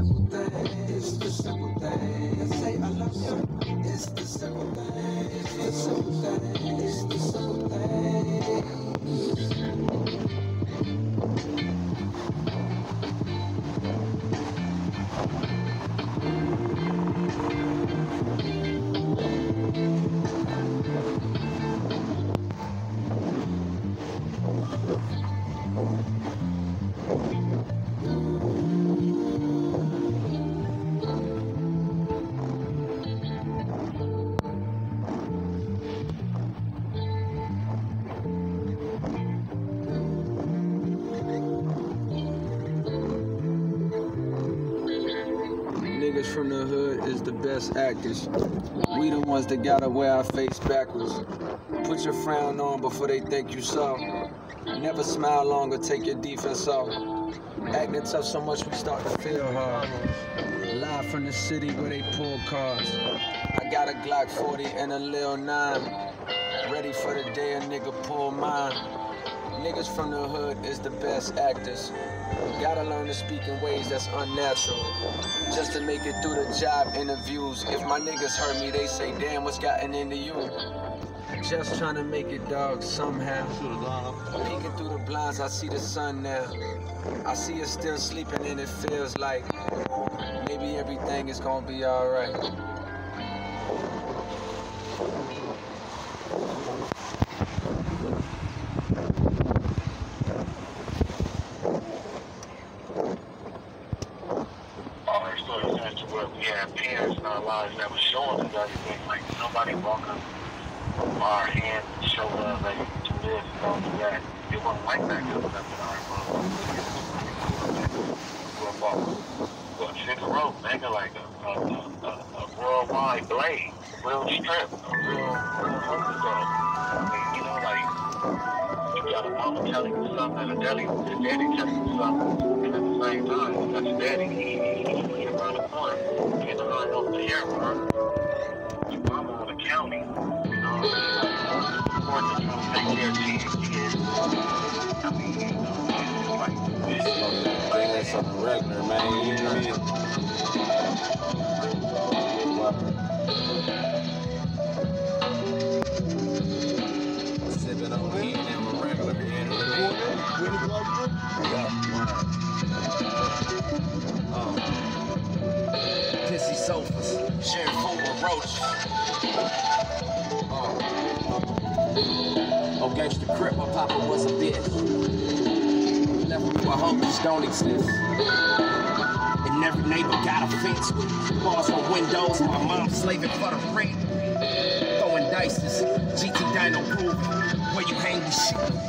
simple things. It's the simple things. Say I love you. It's the simple things. Niggas from the hood is the best actors. We the ones that gotta wear our face backwards. Put your frown on before they think you soft. Never smile long or take your defense off. Acting tough so much we start to feel hard. Live from the city where they pull cars. I got a Glock 40 and a Lil 9. Ready for the day a nigga pull mine. Niggas from the hood is the best actors. Gotta learn to speak in ways that's unnatural. Just to make it through the job interviews. If my niggas heard me, they say, damn, what's gotten into you? Just trying to make it, dog, somehow. Peeking through the blinds, I see the sun now. I see it still sleeping, and it feels like maybe everything is gonna be alright. To had parents in our uh, lives that were showing us everything. Like nobody up our hand and show us like do this, don't do that. It wasn't like that coming up in our environment. Grew up off road, nigga, like a, a, a, a, a worldwide blade, real strip, a real, real underdog. I mean, you know, like you got a mama telling you something, and a daddy, your daddy telling you something, same time, that's daddy. He, he, he around the corner. How help the work. Your mama in the county. You know, that's gonna take care of these kids. I mean, you know, like, regular, man. You know Sipping pissy sofas, sharing food with roaches. Uh. Oh, gangster, crip, my papa was a bitch. Left knew my homies, don't exist. And every neighbor got a fence with bars on windows, my mom slaving for the rent. Throwing dices, GT Dino Groove, where you hang the shit.